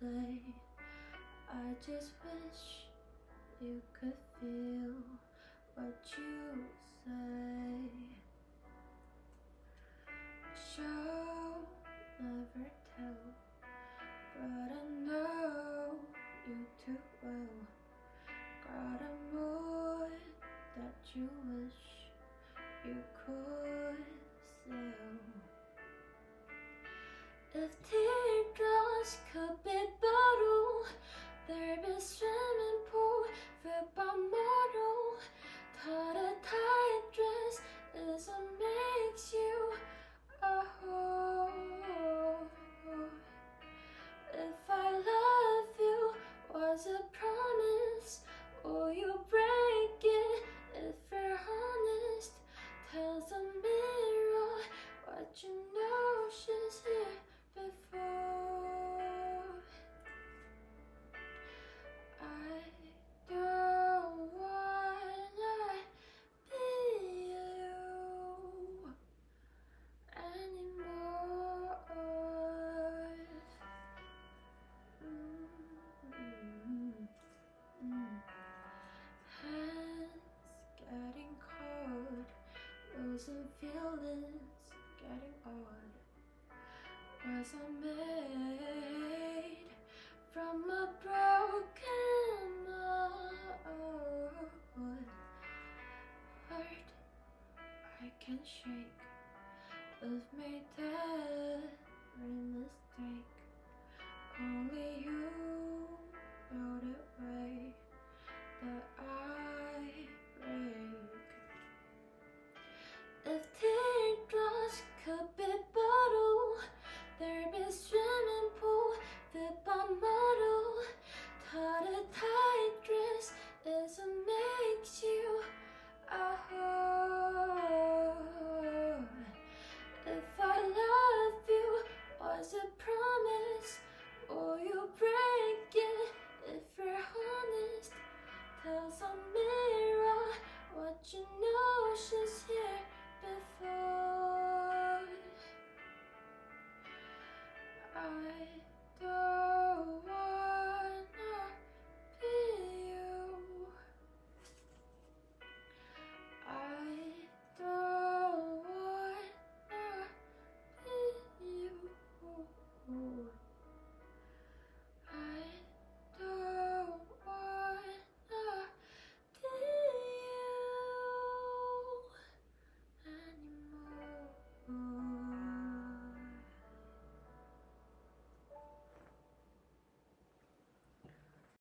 play. I just wish you could feel what you say. Show never tell, but I know you too well. Got a mood that you wish you could sell. If teardrops could be bottled, there'd be swimming pool filled by model. A tight dress is what losing feelings, getting old. Was I made from a broken? Heart I can shake. We've made every Tied a tight dress doesn't make you a whore. If I love you was a promise, will you break it if you're honest? Tell some mirror what you know she's here before.